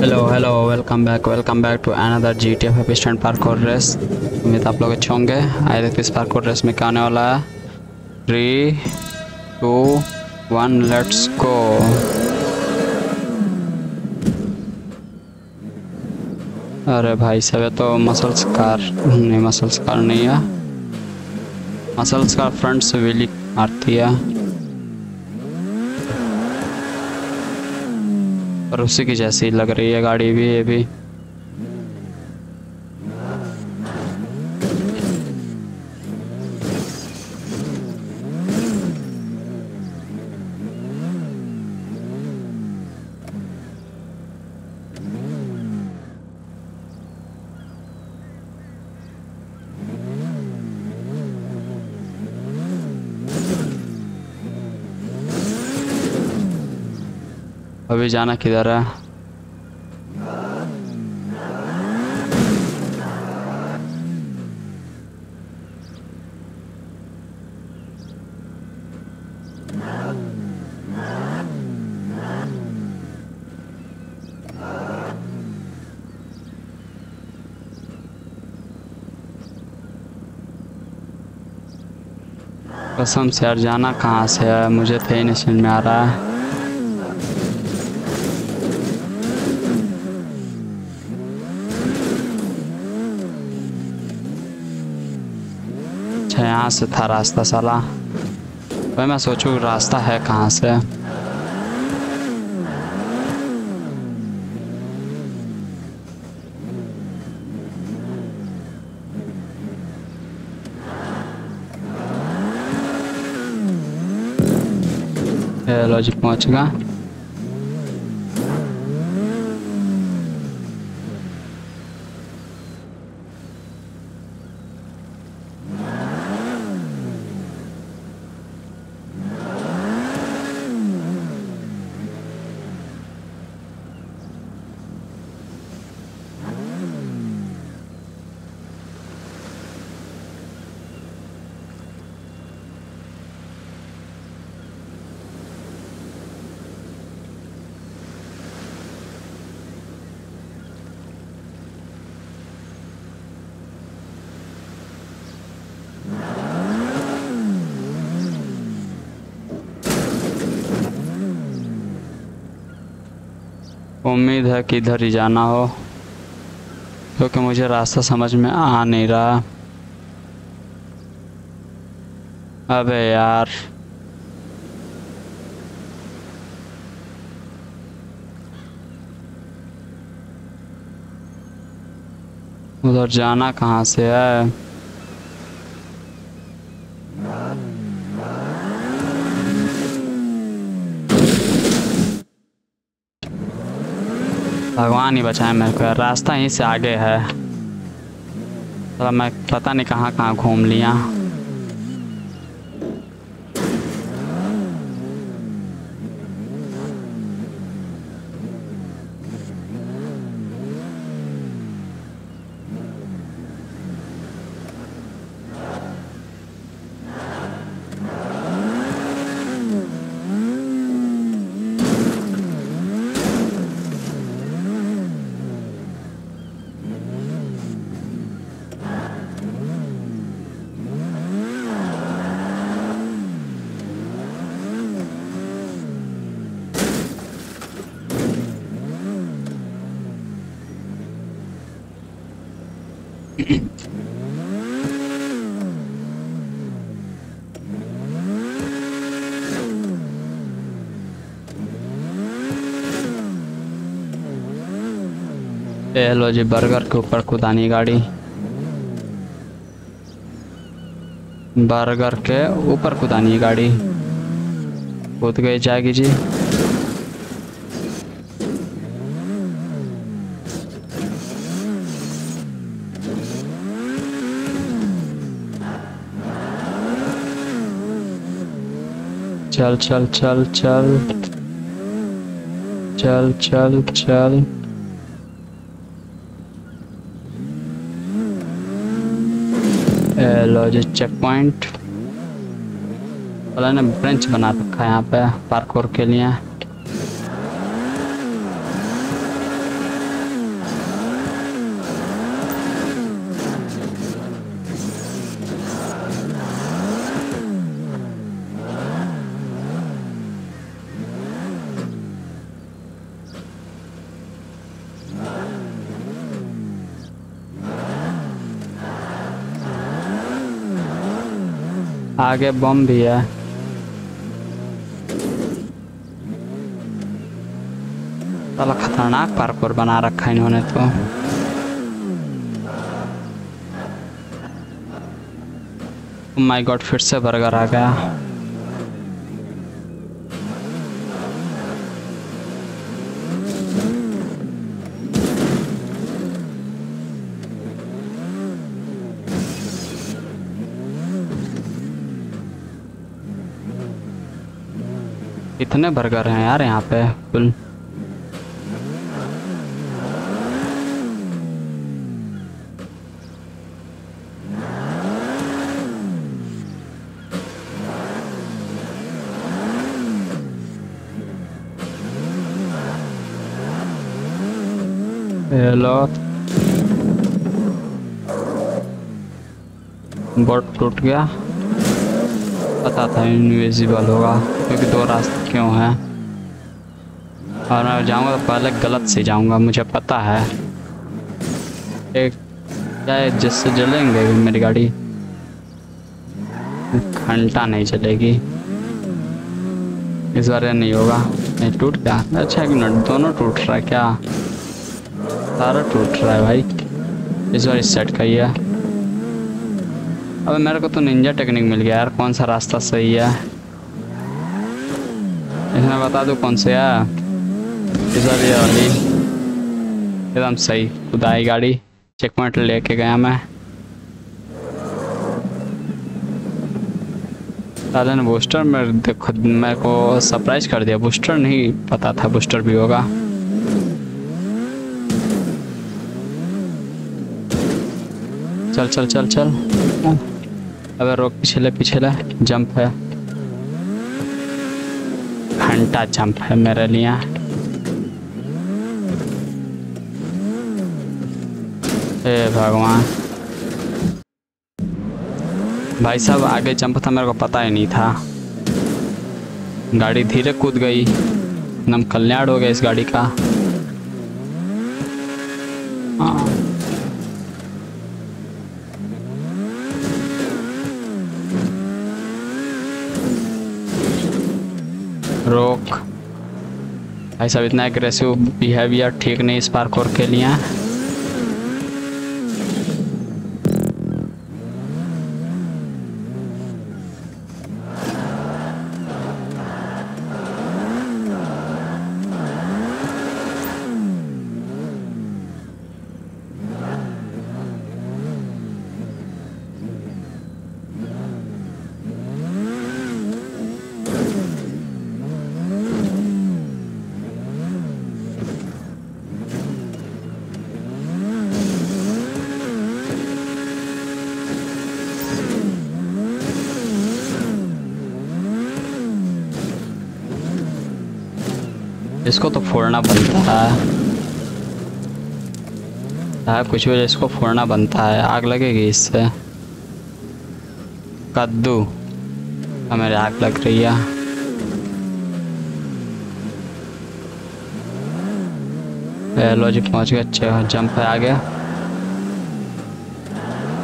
Hello hello welcome back welcome back to another G T F stand parkour race उम्मीद आप लोग अच्छे होंगे। आए देखते इस पार्कोर रेस में क्या आने वाला? है three two one let's go अरे भाई, सब तो मसल्स कार नहीं मसल्स कार नहीं है। मसल्स कार फ्रंट से व्हीली मारती है। और उसी की जैसी लग रही है गाड़ी भी ये भी। अभी जाना किधर है? कसम से यार जाना कहाँ से है? मुझे तो ही नहीं समझ में आ रहा है अच्छा यहाँ से था रास्ता साला भाई मैं सोचूं रास्ता है कहाँ से? लॉजिक पहुँच गया। उम्मीद है कि इधर ही जाना हो, क्योंकि मुझे रास्ता समझ में आ नहीं रहा। अबे यार। उधर जाना कहाँ से है? भगवान ही बचाए, मेरे को रास्ता यहीं से आगे है। तो मैं पता नहीं कहाँ कहाँ घूम लिया। लो जी बर्गर के ऊपर कुदानी गाड़ी। बर्गर के ऊपर कुदानी गाड़ी। कूद गई जाएगी जी। चल चल चल चल। चल चल चल। लो जी चेक पॉइंट ब्रेंच बना रखा है यहाँ पे पार्कोर के लिए। आगे बम भी है। साला खतरनाक पार्कोर बना रखा है इन्होंने तो। माय गॉड फिर से बर्गर आ गया। इतने बर्गर हैं यार यहाँ पे फुल हेलो। बोट टूट गया। पता था इनविजिबल होगा। क्योंकि दो रास्ते क्यों हैं? और मैं जाऊँगा तो पहले गलत से जाऊँगा, मुझे पता है। एक क्या है जिससे जलेंगे मेरी गाड़ी। घंटा नहीं चलेगी इस बार नहीं होगा। नहीं टूट गया। अच्छा एक मिनट, दोनों टूट रहा है क्या? सारा टूट रहा है भाई। इस बार इस सेट का ही है। अब मेरे को तो निंजा टेक्निक मिल गया यार। कौन सा रास्ता सही है? इसमें बता दो कौन से है वाली एकदम सही खुदाई गाड़ी चेक पॉइंट लेके गया मैं साले ने बूस्टर मेरे देखो मेरे को सरप्राइज़ कर दिया बूस्टर नहीं पता था बूस्टर भी होगा चल चल चल चल अबे रोक पिछले पिछले जंप है घंटा जंप है मेरे लिए। हे भगवान। भाई साहब, आगे जंप था, मेरे को पता ही नहीं था। गाड़ी धीरे कूद गई। नम कल्याण हो गया इस गाड़ी का। रोक। भाई साहब इतना एग्रेसिव बिहेवियर ठीक नहीं इस पार्कोर के लिए। इसको तो फोड़ना बनता है। है, कुछ भी इसको फोड़ना बनता है। आग लगेगी इससे। कद्दू। मेरे आग लग रही है। हेलो जी पहुँच गए, अच्छे जंप है आगे।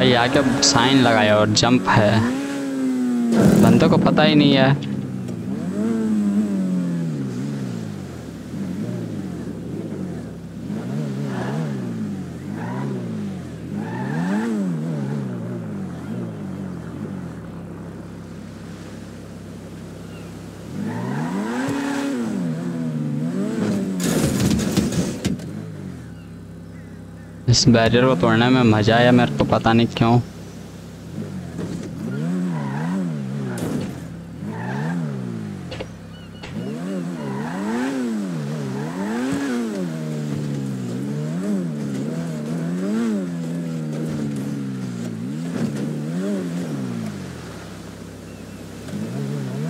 ये आगे साइन लगाया और जंप है। बंदों को पता ही नहीं है। इस बैरियर को तोड़ने में मज़ा आया, मेरे को पता नहीं क्यों।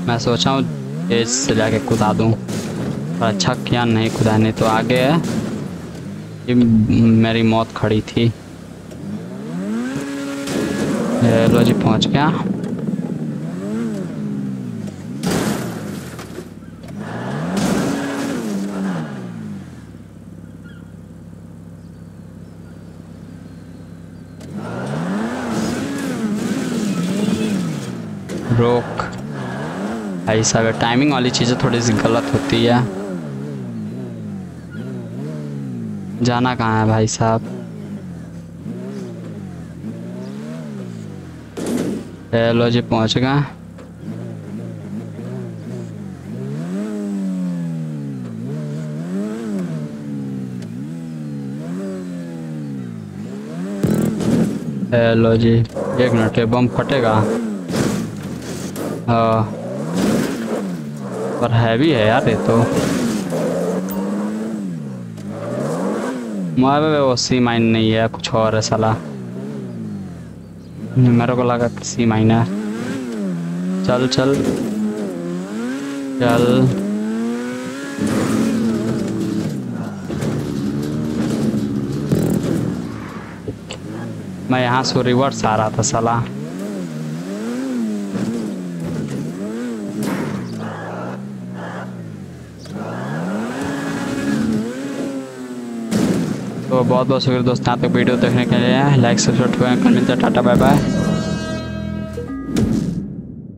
मैं सोचा हूँ तेज से जाके कुदा दूँ। पर अच्छा क्या नहीं कुदा, नहीं तो आगे है। ये मेरी मौत खड़ी थी। लो जी, पहुँच गया। रोक। भाई साहब टाइमिंग वाली चीज़ें थोड़ी सी गलत होती है। जाना कहाँ है भाई साहब? हेलो जी, पहुँच गए। हेलो जी, एक मिनट बम फटेगा। हाँ। पर हैवी है यार ये तो। मोबाइल वो सी माइन नहीं है, कुछ और है साला। मेरे को लगा कि सी माइन है। चल चल। चल। मैं यहाँ से रिवर्स आ रहा था साला। बहुत बहुत शुक्रिया दोस्तों, आप तक वीडियो देखने के लिए। लाइक सब्सक्राइब करें टाटा बाय बाय